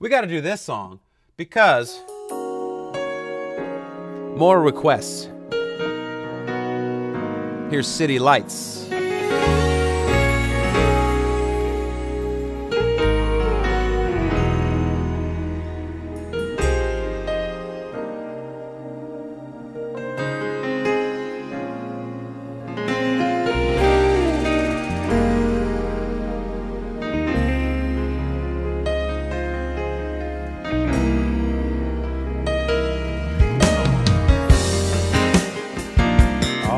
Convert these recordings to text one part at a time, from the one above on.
we got to do this song because more requests. Here's City Lights.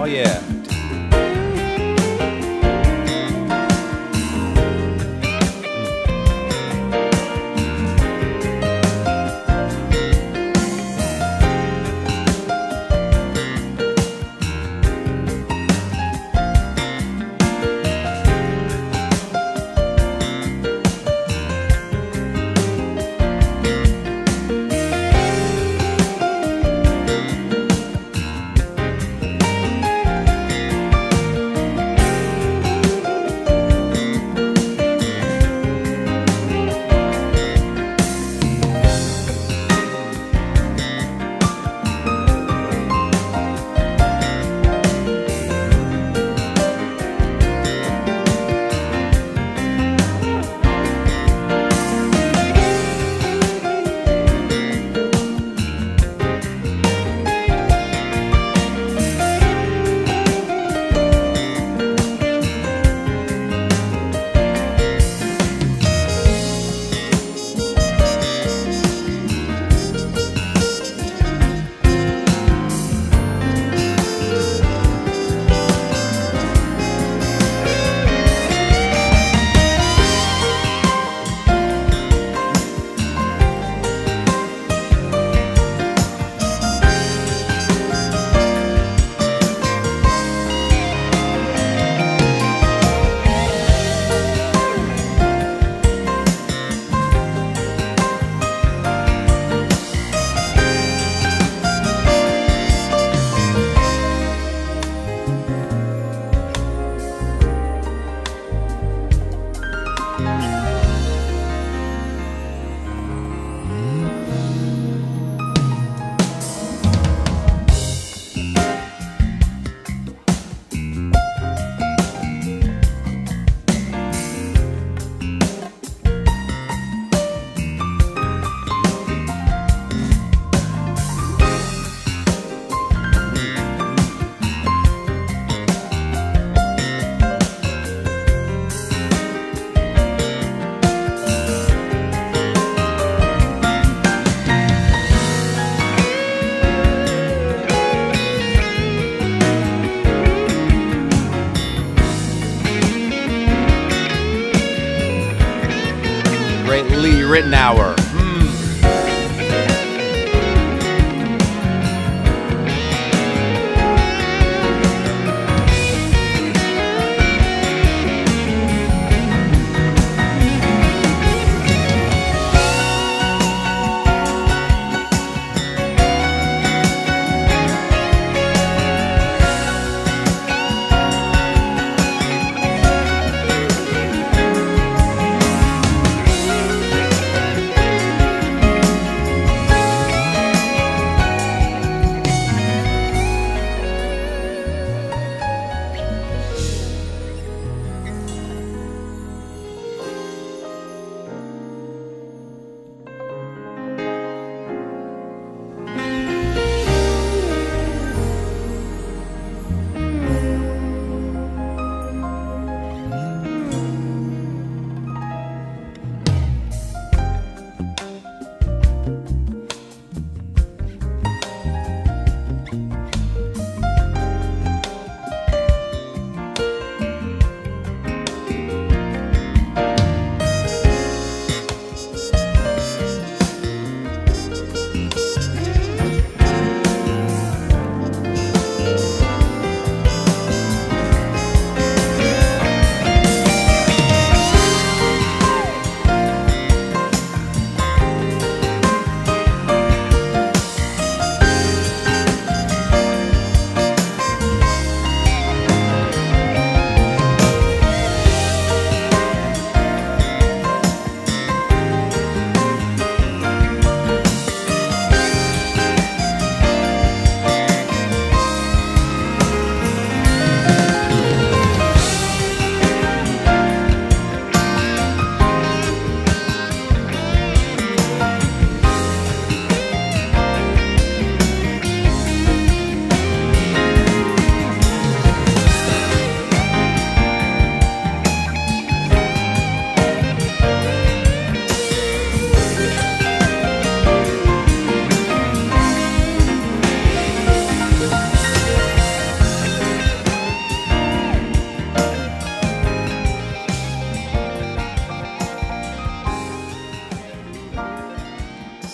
Oh, yeah. Great Lee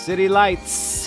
City Lights.